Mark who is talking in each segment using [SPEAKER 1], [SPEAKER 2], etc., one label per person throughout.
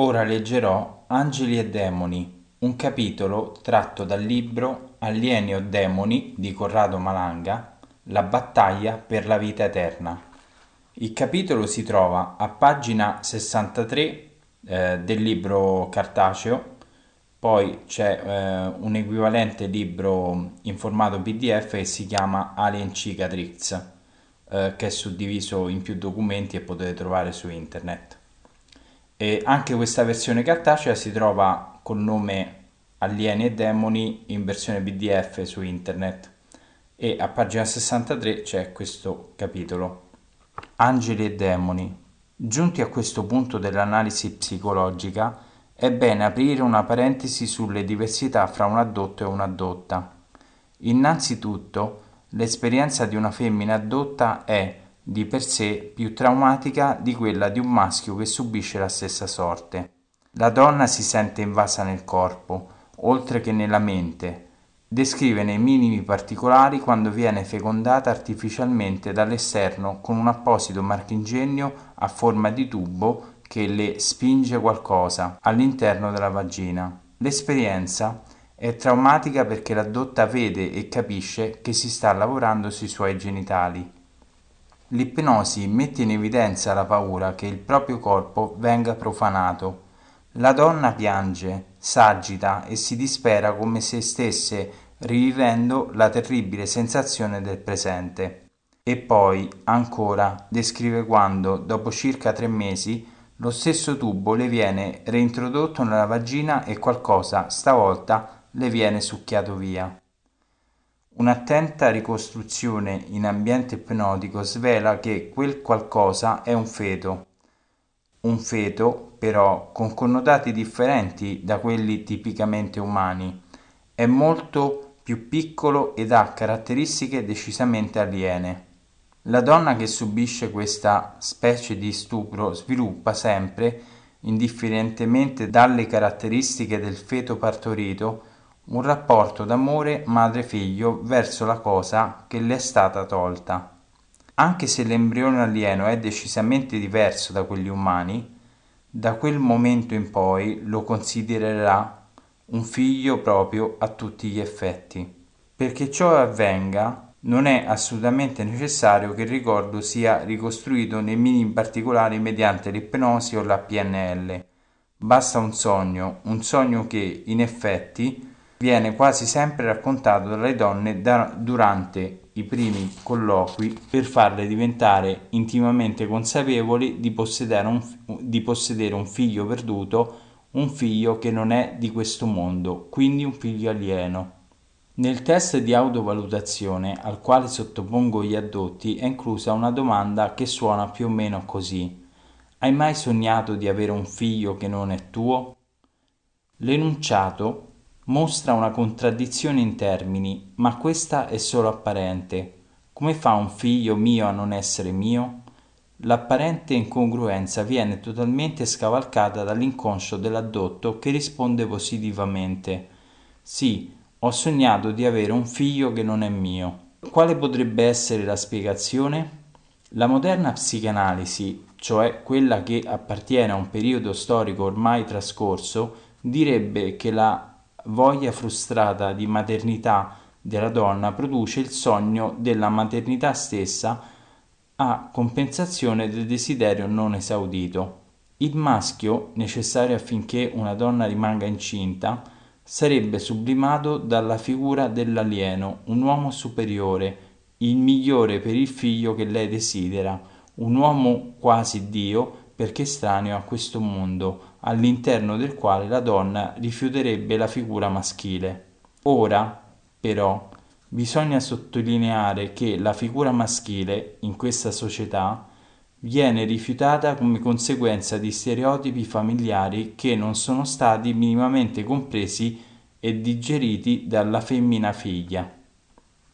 [SPEAKER 1] Ora leggerò Angeli e Demoni, un capitolo tratto dal libro Alieni o Demoni di Corrado Malanga, La battaglia per la vita eterna. Il capitolo si trova a pagina 63 eh, del libro cartaceo, poi c'è eh, un equivalente libro in formato PDF che si chiama Alien Cicatrix, eh, che è suddiviso in più documenti e potete trovare su internet. E anche questa versione cartacea si trova col nome Alieni e Demoni in versione PDF su internet e a pagina 63 c'è questo capitolo. Angeli e demoni. Giunti a questo punto dell'analisi psicologica, è bene aprire una parentesi sulle diversità fra un addotto e un'addotta. Innanzitutto, l'esperienza di una femmina addotta è di per sé più traumatica di quella di un maschio che subisce la stessa sorte. La donna si sente invasa nel corpo, oltre che nella mente, descrive nei minimi particolari quando viene fecondata artificialmente dall'esterno con un apposito marchingegno a forma di tubo che le spinge qualcosa all'interno della vagina. L'esperienza è traumatica perché l'addotta vede e capisce che si sta lavorando sui suoi genitali L'ipnosi mette in evidenza la paura che il proprio corpo venga profanato. La donna piange, s'agita e si dispera come se stesse rivivendo la terribile sensazione del presente. E poi, ancora, descrive quando, dopo circa tre mesi, lo stesso tubo le viene reintrodotto nella vagina e qualcosa, stavolta, le viene succhiato via. Un'attenta ricostruzione in ambiente ipnotico svela che quel qualcosa è un feto. Un feto, però, con connotati differenti da quelli tipicamente umani. È molto più piccolo ed ha caratteristiche decisamente aliene. La donna che subisce questa specie di stupro sviluppa sempre, indifferentemente dalle caratteristiche del feto partorito, un rapporto d'amore madre-figlio verso la cosa che le è stata tolta. Anche se l'embrione alieno è decisamente diverso da quelli umani, da quel momento in poi lo considererà un figlio proprio a tutti gli effetti. Perché ciò avvenga, non è assolutamente necessario che il ricordo sia ricostruito nei minimi particolari mediante l'ipnosi o la PNL. Basta un sogno, un sogno che, in effetti, viene quasi sempre raccontato dalle donne da, durante i primi colloqui per farle diventare intimamente consapevoli di possedere, un, di possedere un figlio perduto, un figlio che non è di questo mondo, quindi un figlio alieno. Nel test di autovalutazione al quale sottopongo gli addotti è inclusa una domanda che suona più o meno così. Hai mai sognato di avere un figlio che non è tuo? L'enunciato mostra una contraddizione in termini, ma questa è solo apparente. Come fa un figlio mio a non essere mio? L'apparente incongruenza viene totalmente scavalcata dall'inconscio dell'addotto che risponde positivamente. Sì, ho sognato di avere un figlio che non è mio. Quale potrebbe essere la spiegazione? La moderna psicanalisi, cioè quella che appartiene a un periodo storico ormai trascorso, direbbe che la voglia frustrata di maternità della donna produce il sogno della maternità stessa a compensazione del desiderio non esaudito. Il maschio, necessario affinché una donna rimanga incinta, sarebbe sublimato dalla figura dell'alieno, un uomo superiore, il migliore per il figlio che lei desidera, un uomo quasi Dio perché estraneo a questo mondo, all'interno del quale la donna rifiuterebbe la figura maschile. Ora, però, bisogna sottolineare che la figura maschile, in questa società, viene rifiutata come conseguenza di stereotipi familiari che non sono stati minimamente compresi e digeriti dalla femmina figlia.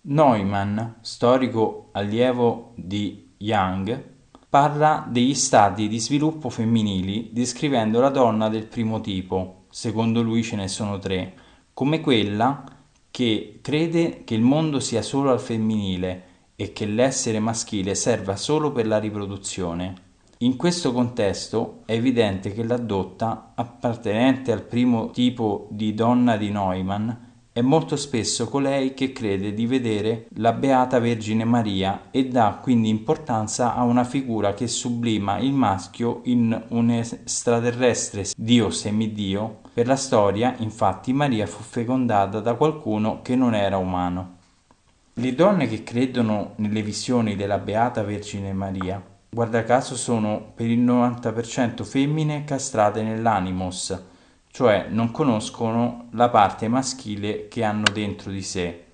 [SPEAKER 1] Neumann, storico allievo di Young, parla degli stadi di sviluppo femminili descrivendo la donna del primo tipo, secondo lui ce ne sono tre, come quella che crede che il mondo sia solo al femminile e che l'essere maschile serva solo per la riproduzione. In questo contesto è evidente che la dotta, appartenente al primo tipo di donna di Neumann, è molto spesso colei che crede di vedere la Beata Vergine Maria e dà quindi importanza a una figura che sublima il maschio in un extraterrestre dio semidio. Per la storia, infatti, Maria fu fecondata da qualcuno che non era umano. Le donne che credono nelle visioni della Beata Vergine Maria, guarda caso, sono per il 90% femmine castrate nell'animos, cioè non conoscono la parte maschile che hanno dentro di sé.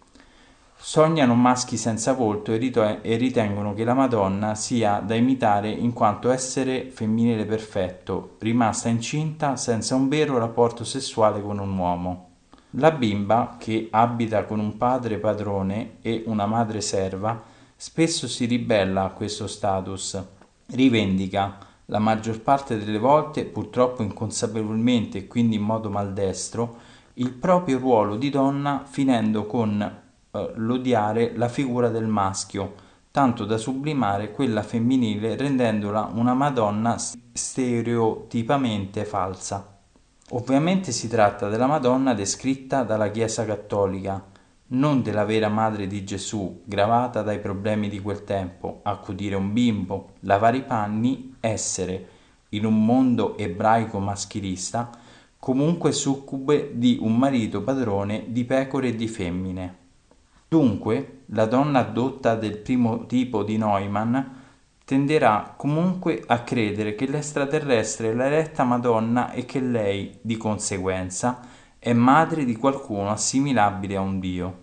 [SPEAKER 1] Sognano maschi senza volto e ritengono che la Madonna sia da imitare in quanto essere femminile perfetto, rimasta incinta senza un vero rapporto sessuale con un uomo. La bimba, che abita con un padre padrone e una madre serva, spesso si ribella a questo status, rivendica la maggior parte delle volte, purtroppo inconsapevolmente e quindi in modo maldestro, il proprio ruolo di donna finendo con eh, l'odiare la figura del maschio, tanto da sublimare quella femminile rendendola una Madonna stereotipamente falsa. Ovviamente si tratta della Madonna descritta dalla Chiesa cattolica, non della vera madre di Gesù, gravata dai problemi di quel tempo, accudire un bimbo, lavare i panni, essere, in un mondo ebraico maschilista, comunque succube di un marito padrone di pecore e di femmine. Dunque, la donna adotta del primo tipo di Neumann tenderà comunque a credere che l'extraterrestre è la retta Madonna e che lei, di conseguenza, è madre di qualcuno assimilabile a un dio.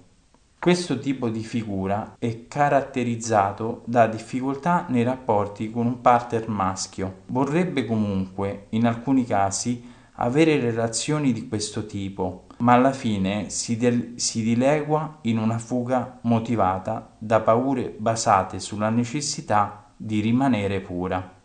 [SPEAKER 1] Questo tipo di figura è caratterizzato da difficoltà nei rapporti con un partner maschio. Vorrebbe comunque, in alcuni casi, avere relazioni di questo tipo, ma alla fine si, del- si dilegua in una fuga motivata da paure basate sulla necessità di rimanere pura.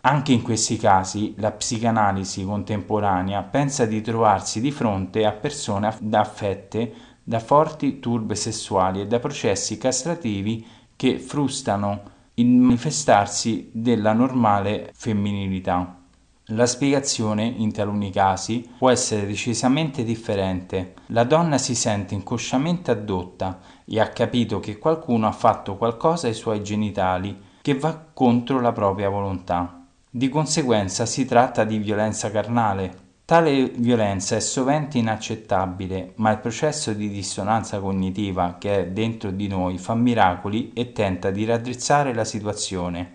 [SPEAKER 1] Anche in questi casi la psicanalisi contemporanea pensa di trovarsi di fronte a persone affette da forti turbe sessuali e da processi castrativi che frustano il manifestarsi della normale femminilità. La spiegazione, in taluni casi, può essere decisamente differente. La donna si sente inconsciamente addotta e ha capito che qualcuno ha fatto qualcosa ai suoi genitali che va contro la propria volontà. Di conseguenza si tratta di violenza carnale. Tale violenza è sovente inaccettabile, ma il processo di dissonanza cognitiva che è dentro di noi fa miracoli e tenta di raddrizzare la situazione.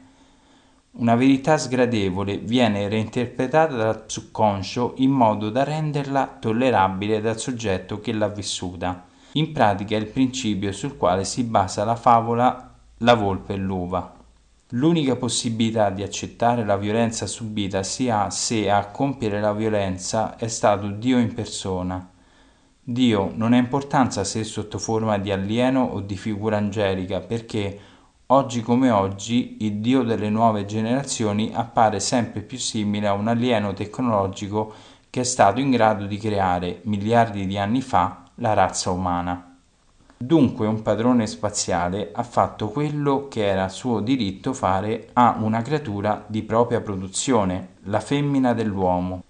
[SPEAKER 1] Una verità sgradevole viene reinterpretata dal subconscio in modo da renderla tollerabile dal soggetto che l'ha vissuta. In pratica è il principio sul quale si basa la favola La volpe e l'uva. L'unica possibilità di accettare la violenza subita si ha se a compiere la violenza è stato Dio in persona. Dio non ha importanza se sotto forma di alieno o di figura angelica, perché oggi come oggi il Dio delle nuove generazioni appare sempre più simile a un alieno tecnologico che è stato in grado di creare miliardi di anni fa la razza umana. Dunque un padrone spaziale ha fatto quello che era suo diritto fare a una creatura di propria produzione, la femmina dell'uomo.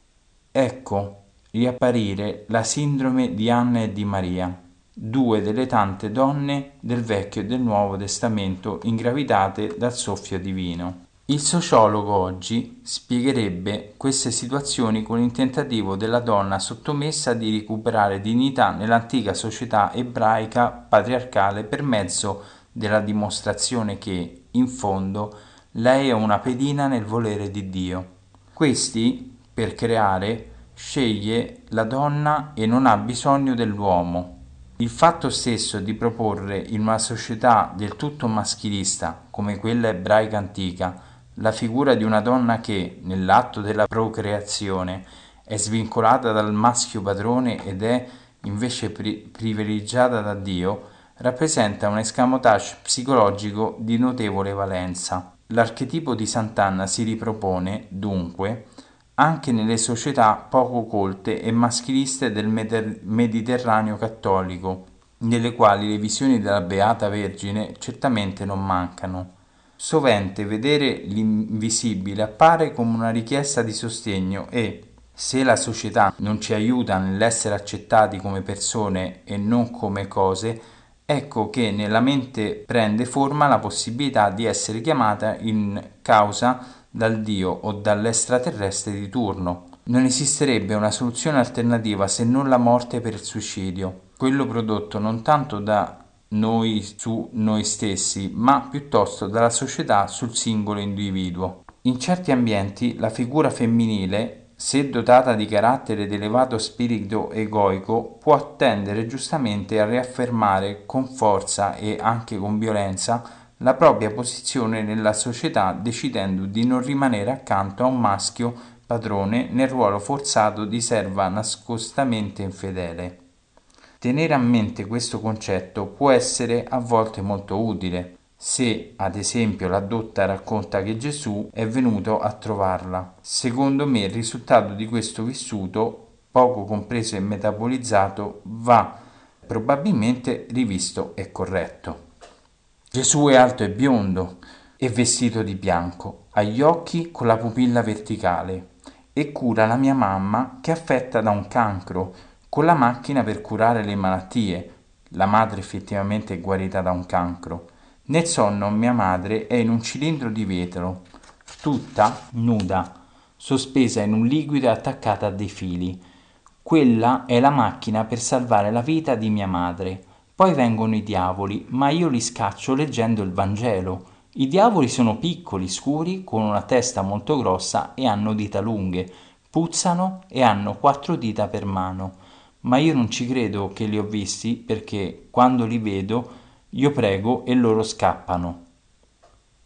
[SPEAKER 1] Ecco riapparire la sindrome di Anna e di Maria, due delle tante donne del Vecchio e del Nuovo Testamento ingravidate dal soffio divino. Il sociologo oggi spiegherebbe queste situazioni con il tentativo della donna sottomessa di recuperare dignità nell'antica società ebraica patriarcale per mezzo della dimostrazione che, in fondo, lei è una pedina nel volere di Dio. Questi, per creare, sceglie la donna e non ha bisogno dell'uomo. Il fatto stesso di proporre in una società del tutto maschilista come quella ebraica antica la figura di una donna che, nell'atto della procreazione, è svincolata dal maschio padrone ed è invece pri- privilegiata da Dio, rappresenta un escamotage psicologico di notevole valenza. L'archetipo di Sant'Anna si ripropone, dunque, anche nelle società poco colte e maschiliste del Mediterraneo cattolico, nelle quali le visioni della Beata Vergine certamente non mancano. Sovente vedere l'invisibile appare come una richiesta di sostegno e, se la società non ci aiuta nell'essere accettati come persone e non come cose, ecco che nella mente prende forma la possibilità di essere chiamata in causa dal Dio o dall'extraterrestre di turno. Non esisterebbe una soluzione alternativa se non la morte per il suicidio, quello prodotto non tanto da noi su noi stessi, ma piuttosto dalla società sul singolo individuo. In certi ambienti la figura femminile, se dotata di carattere ed elevato spirito egoico, può tendere giustamente a riaffermare con forza e anche con violenza la propria posizione nella società decidendo di non rimanere accanto a un maschio padrone nel ruolo forzato di serva nascostamente infedele. Tenere a mente questo concetto può essere a volte molto utile, se ad esempio la dotta racconta che Gesù è venuto a trovarla. Secondo me il risultato di questo vissuto, poco compreso e metabolizzato, va probabilmente rivisto e corretto. Gesù è alto e biondo e vestito di bianco, ha gli occhi con la pupilla verticale e cura la mia mamma che è affetta da un cancro con la macchina per curare le malattie. La madre effettivamente è guarita da un cancro. Nel sonno mia madre è in un cilindro di vetro, tutta nuda, sospesa in un liquido e attaccata a dei fili. Quella è la macchina per salvare la vita di mia madre. Poi vengono i diavoli, ma io li scaccio leggendo il Vangelo. I diavoli sono piccoli, scuri, con una testa molto grossa e hanno dita lunghe, puzzano e hanno quattro dita per mano ma io non ci credo che li ho visti perché quando li vedo io prego e loro scappano.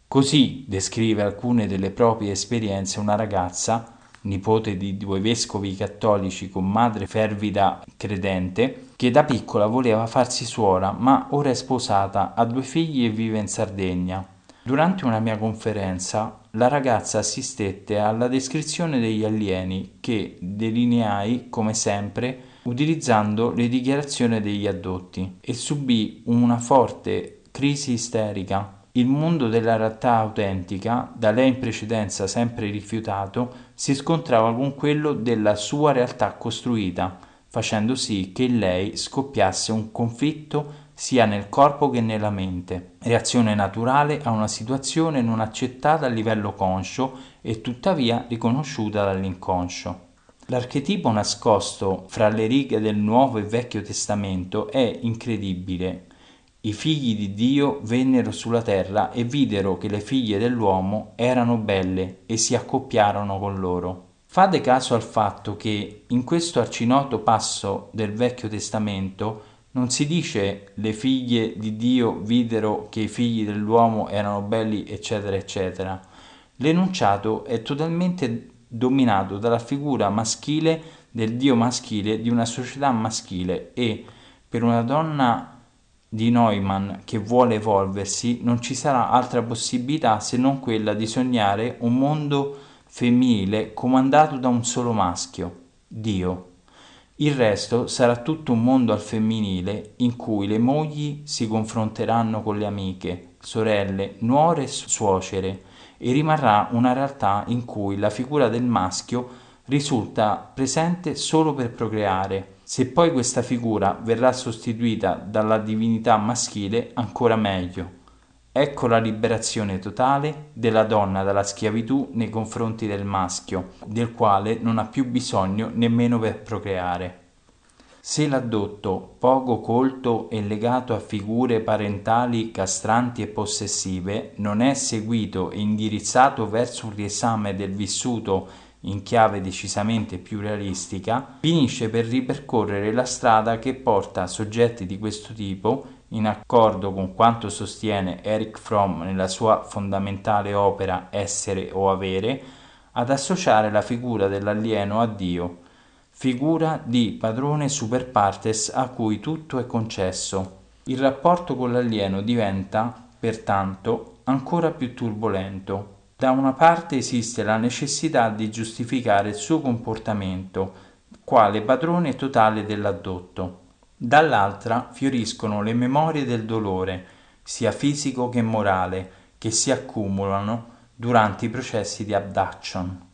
[SPEAKER 1] Così descrive alcune delle proprie esperienze una ragazza, nipote di due vescovi cattolici con madre fervida credente, che da piccola voleva farsi suora, ma ora è sposata, ha due figli e vive in Sardegna. Durante una mia conferenza la ragazza assistette alla descrizione degli alieni che delineai, come sempre, utilizzando le dichiarazioni degli addotti e subì una forte crisi isterica. Il mondo della realtà autentica, da lei in precedenza sempre rifiutato, si scontrava con quello della sua realtà costruita, facendo sì che in lei scoppiasse un conflitto sia nel corpo che nella mente, reazione naturale a una situazione non accettata a livello conscio e tuttavia riconosciuta dall'inconscio. L'archetipo nascosto fra le righe del Nuovo e Vecchio Testamento è incredibile. I figli di Dio vennero sulla terra e videro che le figlie dell'uomo erano belle e si accoppiarono con loro. Fate caso al fatto che in questo arcinoto passo del Vecchio Testamento non si dice le figlie di Dio videro che i figli dell'uomo erano belli, eccetera, eccetera. L'enunciato è totalmente dominato dalla figura maschile del dio maschile di una società maschile e per una donna di Neumann che vuole evolversi non ci sarà altra possibilità se non quella di sognare un mondo femminile comandato da un solo maschio, Dio. Il resto sarà tutto un mondo al femminile in cui le mogli si confronteranno con le amiche, sorelle, nuore e suocere e rimarrà una realtà in cui la figura del maschio risulta presente solo per procreare. Se poi questa figura verrà sostituita dalla divinità maschile, ancora meglio. Ecco la liberazione totale della donna dalla schiavitù nei confronti del maschio, del quale non ha più bisogno nemmeno per procreare. Se l'addotto, poco colto e legato a figure parentali castranti e possessive, non è seguito e indirizzato verso un riesame del vissuto in chiave decisamente più realistica, finisce per ripercorrere la strada che porta soggetti di questo tipo, in accordo con quanto sostiene Eric Fromm nella sua fondamentale opera Essere o Avere, ad associare la figura dell'alieno a Dio figura di padrone super partes a cui tutto è concesso. Il rapporto con l'alieno diventa, pertanto, ancora più turbolento. Da una parte esiste la necessità di giustificare il suo comportamento, quale padrone totale dell'addotto. Dall'altra fioriscono le memorie del dolore, sia fisico che morale, che si accumulano durante i processi di abduction.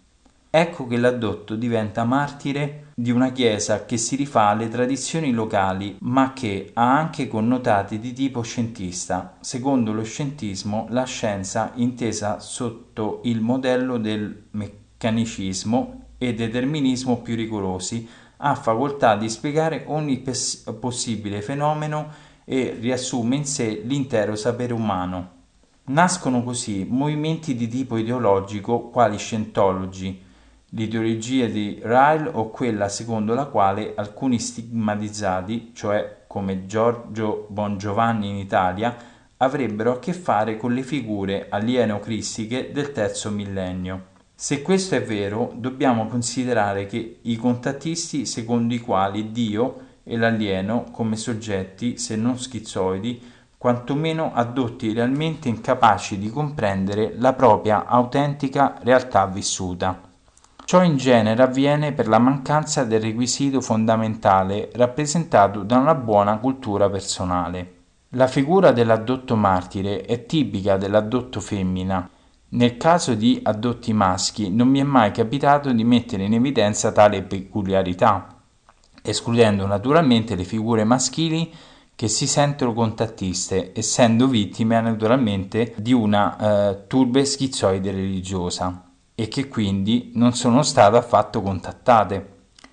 [SPEAKER 1] Ecco che l'addotto diventa martire di una chiesa che si rifà alle tradizioni locali ma che ha anche connotati di tipo scientista. Secondo lo scientismo, la scienza intesa sotto il modello del meccanicismo e determinismo più rigorosi ha facoltà di spiegare ogni pes- possibile fenomeno e riassume in sé l'intero sapere umano. Nascono così movimenti di tipo ideologico quali scientologi, l'ideologia di Ryle o quella secondo la quale alcuni stigmatizzati, cioè come Giorgio Bongiovanni in Italia, avrebbero a che fare con le figure alieno-cristiche del terzo millennio. Se questo è vero, dobbiamo considerare che i contattisti secondo i quali Dio e l'alieno come soggetti, se non schizoidi, quantomeno addotti realmente incapaci di comprendere la propria autentica realtà vissuta. Ciò in genere avviene per la mancanza del requisito fondamentale rappresentato da una buona cultura personale. La figura dell'addotto martire è tipica dell'addotto femmina. Nel caso di addotti maschi non mi è mai capitato di mettere in evidenza tale peculiarità, escludendo naturalmente le figure maschili che si sentono contattiste, essendo vittime naturalmente di una eh, turbe schizoide religiosa e che quindi non sono state affatto contattate.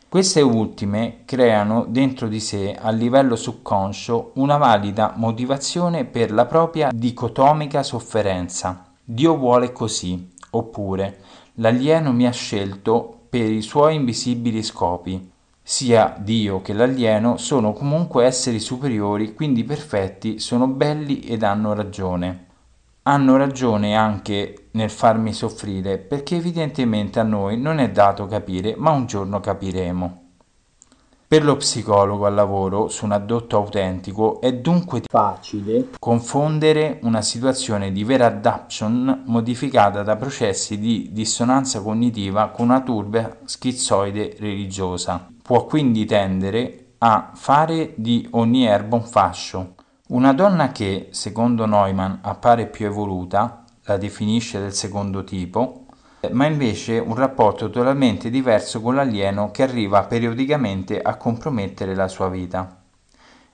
[SPEAKER 1] Queste ultime creano dentro di sé a livello subconscio una valida motivazione per la propria dicotomica sofferenza. Dio vuole così, oppure l'alieno mi ha scelto per i suoi invisibili scopi. Sia Dio che l'alieno sono comunque esseri superiori, quindi perfetti, sono belli ed hanno ragione hanno ragione anche nel farmi soffrire perché evidentemente a noi non è dato capire, ma un giorno capiremo. Per lo psicologo al lavoro su un addotto autentico è dunque facile confondere una situazione di vera adaption modificata da processi di dissonanza cognitiva con una turba schizoide religiosa. Può quindi tendere a fare di ogni erba un fascio, una donna che, secondo Neumann, appare più evoluta, la definisce del secondo tipo, ma invece un rapporto totalmente diverso con l'alieno che arriva periodicamente a compromettere la sua vita.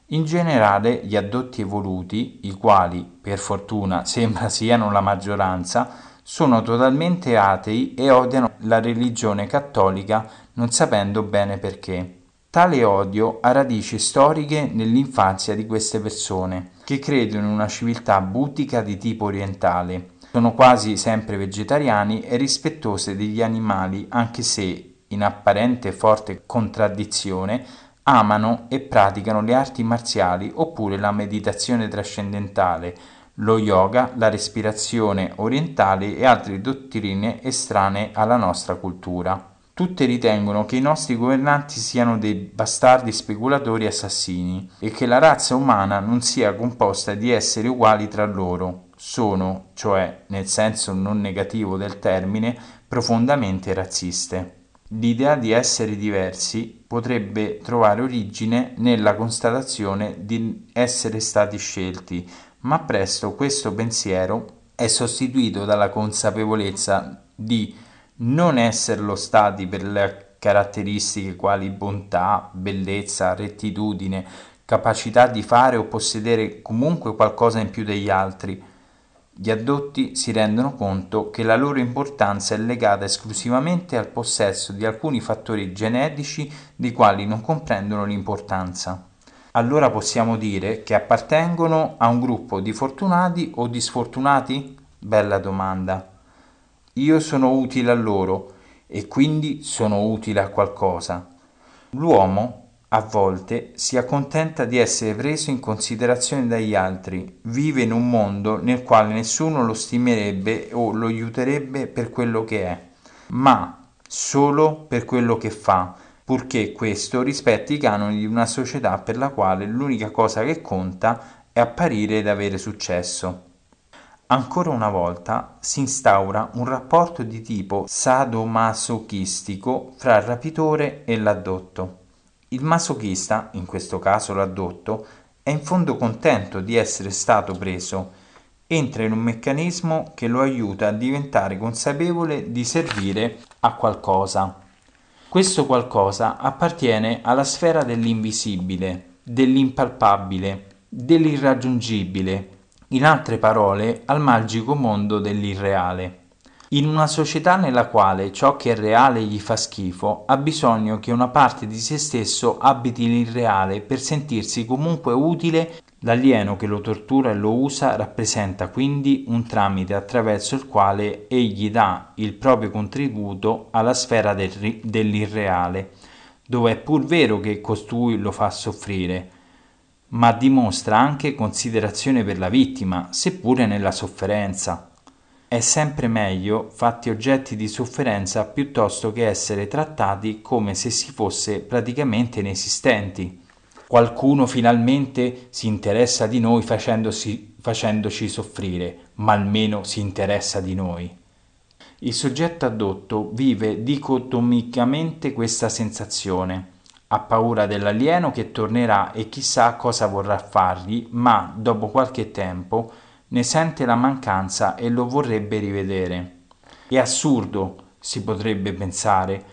[SPEAKER 1] In generale gli addotti evoluti, i quali per fortuna sembra siano la maggioranza, sono totalmente atei e odiano la religione cattolica non sapendo bene perché. Tale odio ha radici storiche nell'infanzia di queste persone, che credono in una civiltà buddhica di tipo orientale. Sono quasi sempre vegetariani e rispettose degli animali, anche se, in apparente forte contraddizione, amano e praticano le arti marziali oppure la meditazione trascendentale, lo yoga, la respirazione orientale e altre dottrine estranee alla nostra cultura. Tutte ritengono che i nostri governanti siano dei bastardi speculatori assassini e che la razza umana non sia composta di esseri uguali tra loro. Sono, cioè, nel senso non negativo del termine, profondamente razziste. L'idea di essere diversi potrebbe trovare origine nella constatazione di essere stati scelti, ma presto questo pensiero è sostituito dalla consapevolezza di non esserlo stati per le caratteristiche quali bontà, bellezza, rettitudine, capacità di fare o possedere comunque qualcosa in più degli altri. Gli addotti si rendono conto che la loro importanza è legata esclusivamente al possesso di alcuni fattori genetici dei quali non comprendono l'importanza. Allora possiamo dire che appartengono a un gruppo di fortunati o di sfortunati? Bella domanda. Io sono utile a loro e quindi sono utile a qualcosa. L'uomo a volte si accontenta di essere preso in considerazione dagli altri, vive in un mondo nel quale nessuno lo stimerebbe o lo aiuterebbe per quello che è, ma solo per quello che fa, purché questo rispetti i canoni di una società per la quale l'unica cosa che conta è apparire ed avere successo. Ancora una volta si instaura un rapporto di tipo sadomasochistico fra il rapitore e l'addotto. Il masochista, in questo caso l'addotto, è in fondo contento di essere stato preso entra in un meccanismo che lo aiuta a diventare consapevole di servire a qualcosa. Questo qualcosa appartiene alla sfera dell'invisibile, dell'impalpabile, dell'irraggiungibile, in altre parole al magico mondo dell'irreale. In una società nella quale ciò che è reale gli fa schifo, ha bisogno che una parte di se stesso abiti l'irreale per sentirsi comunque utile L'alieno che lo tortura e lo usa rappresenta quindi un tramite attraverso il quale egli dà il proprio contributo alla sfera del, dell'irreale, dove è pur vero che costui lo fa soffrire, ma dimostra anche considerazione per la vittima, seppure nella sofferenza. È sempre meglio fatti oggetti di sofferenza piuttosto che essere trattati come se si fosse praticamente inesistenti. Qualcuno finalmente si interessa di noi facendoci soffrire, ma almeno si interessa di noi. Il soggetto addotto vive dicotomicamente questa sensazione. Ha paura dell'alieno che tornerà e chissà cosa vorrà fargli, ma dopo qualche tempo ne sente la mancanza e lo vorrebbe rivedere. È assurdo, si potrebbe pensare,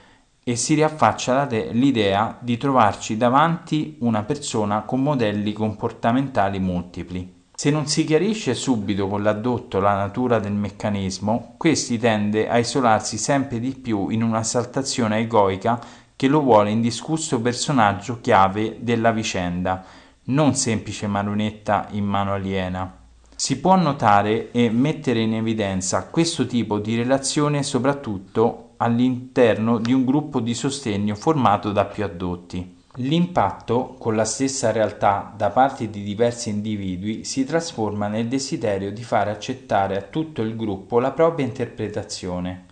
[SPEAKER 1] e si riaffaccia l'idea di trovarci davanti una persona con modelli comportamentali multipli. Se non si chiarisce subito con l'addotto la natura del meccanismo, questi tende a isolarsi sempre di più in una saltazione egoica che lo vuole indiscusso personaggio chiave della vicenda, non semplice marionetta in mano aliena. Si può notare e mettere in evidenza questo tipo di relazione soprattutto all'interno di un gruppo di sostegno formato da più addotti. L'impatto con la stessa realtà da parte di diversi individui si trasforma nel desiderio di fare accettare a tutto il gruppo la propria interpretazione.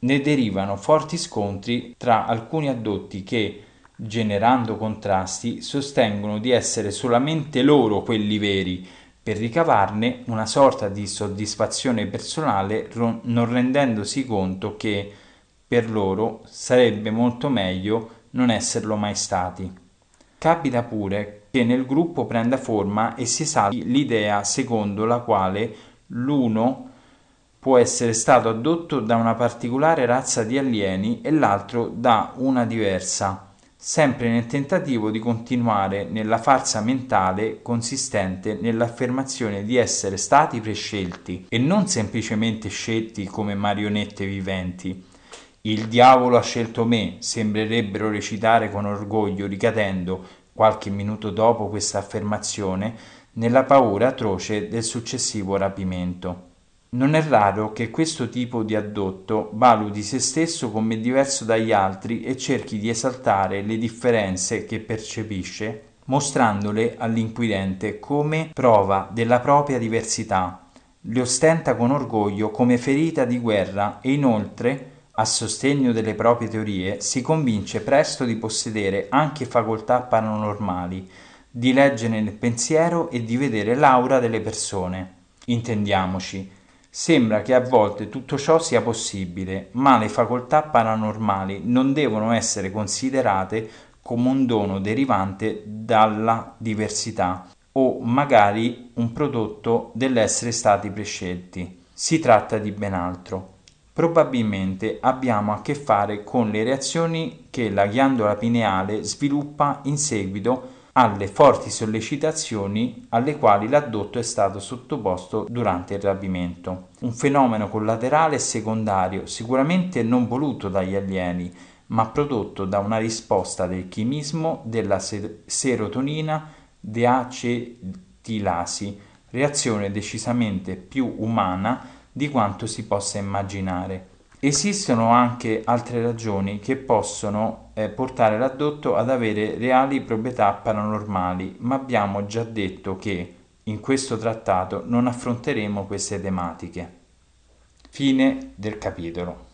[SPEAKER 1] Ne derivano forti scontri tra alcuni addotti che, generando contrasti, sostengono di essere solamente loro quelli veri, per ricavarne una sorta di soddisfazione personale non rendendosi conto che per loro sarebbe molto meglio non esserlo mai stati. Capita pure che nel gruppo prenda forma e si salvi l'idea secondo la quale l'uno può essere stato addotto da una particolare razza di alieni e l'altro da una diversa, sempre nel tentativo di continuare nella farsa mentale consistente nell'affermazione di essere stati prescelti e non semplicemente scelti come marionette viventi, il diavolo ha scelto me, sembrerebbero recitare con orgoglio, ricadendo, qualche minuto dopo questa affermazione, nella paura atroce del successivo rapimento. Non è raro che questo tipo di addotto valuti se stesso come diverso dagli altri e cerchi di esaltare le differenze che percepisce, mostrandole all'inquirente come prova della propria diversità. Le ostenta con orgoglio come ferita di guerra e inoltre a sostegno delle proprie teorie, si convince presto di possedere anche facoltà paranormali, di leggere nel pensiero e di vedere l'aura delle persone. Intendiamoci, sembra che a volte tutto ciò sia possibile, ma le facoltà paranormali non devono essere considerate come un dono derivante dalla diversità o magari un prodotto dell'essere stati prescelti. Si tratta di ben altro probabilmente abbiamo a che fare con le reazioni che la ghiandola pineale sviluppa in seguito alle forti sollecitazioni alle quali l'addotto è stato sottoposto durante il rapimento. Un fenomeno collaterale e secondario, sicuramente non voluto dagli alieni, ma prodotto da una risposta del chimismo della serotonina deacetilasi, reazione decisamente più umana di quanto si possa immaginare. Esistono anche altre ragioni che possono eh, portare l'addotto ad avere reali proprietà paranormali, ma abbiamo già detto che in questo trattato non affronteremo queste tematiche. Fine del capitolo.